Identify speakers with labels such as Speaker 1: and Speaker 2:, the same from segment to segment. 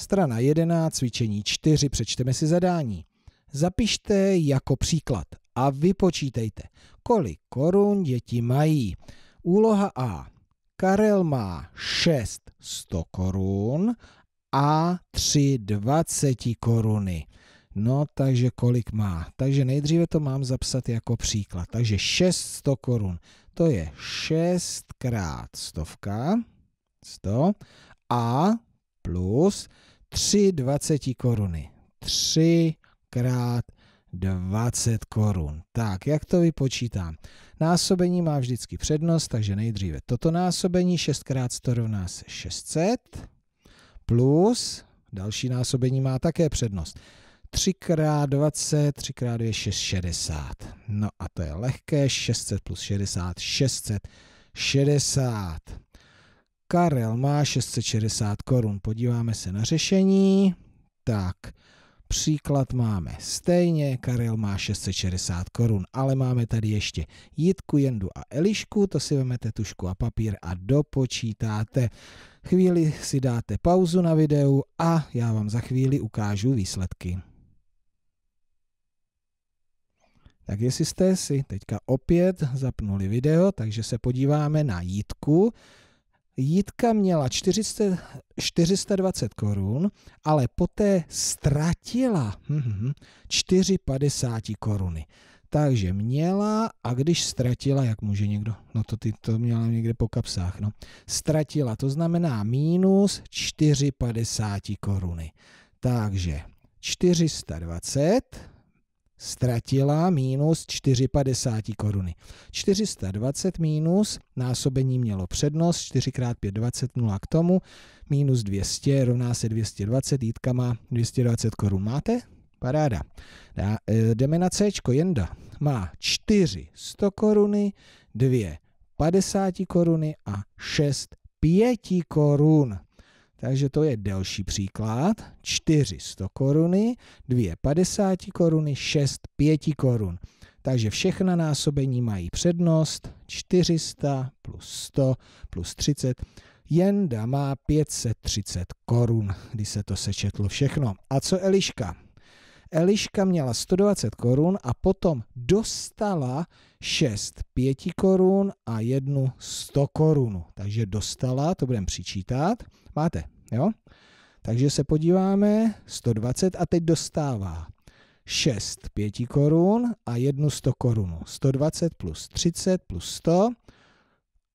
Speaker 1: Strana 11, cvičení 4, přečteme si zadání. Zapište jako příklad a vypočítejte, kolik korun děti mají. Úloha A. Karel má 6 100 korun a 3 20 koruny. No, takže kolik má? Takže nejdříve to mám zapsat jako příklad. Takže 600 korun. To je 6 krát stovka, 100, a plus 3 20 koruny. 3 krát 20 korun. Tak, jak to vypočítám? Násobení má vždycky přednost, takže nejdříve toto násobení 6 krát 100 rovná se 600 plus další násobení má také přednost. 3 krát 20, 3 krát 2 6, 60. No a to je lehké, 600 plus 60, 660. Karel má 660 korun. Podíváme se na řešení. Tak, příklad máme stejně, Karel má 660 korun, ale máme tady ještě Jitku, Jendu a Elišku, to si vezmete tušku a papír a dopočítáte. Chvíli si dáte pauzu na videu a já vám za chvíli ukážu výsledky. Tak jestli jste si teďka opět zapnuli video, takže se podíváme na Jitku. Jitka měla 400, 420 korun, ale poté ztratila 4,50 mhm, koruny. Takže měla a když ztratila, jak může někdo, no to ty to měla někde po kapsách, no, ztratila, to znamená minus 4,50 koruny. Takže 420 ztratila minus 4,50 koruny. 420 minus, násobení mělo přednost, 4 x 5 20, 0 k tomu, minus 200 rovná se 220, jítka má 220 korun. Máte? Paráda. Dá, e, jdeme na C, Jenda má 4 100 koruny, 2 50 koruny a 6 5 korun. Takže to je delší příklad. 400 koruny, 2 50 koruny, 6 5 korun. Takže všechna násobení mají přednost. 400 plus 100 plus 30. Jenda má 530 korun, když se to sečetlo všechno. A co Eliška? Eliška měla 120 korun a potom dostala 6 5 korun a jednu 100 korun. Takže dostala, to budeme přičítat. Máte, jo? Takže se podíváme, 120 a teď dostává 6 5 korun a jednu 100 korunu. 120 plus 30 plus 100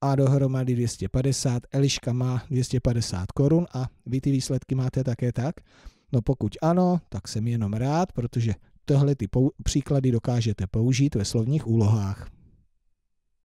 Speaker 1: a dohromady 250. Eliška má 250 korun a vy ty výsledky máte také tak? No pokud ano, tak jsem jenom rád, protože tohle ty příklady dokážete použít ve slovních úlohách.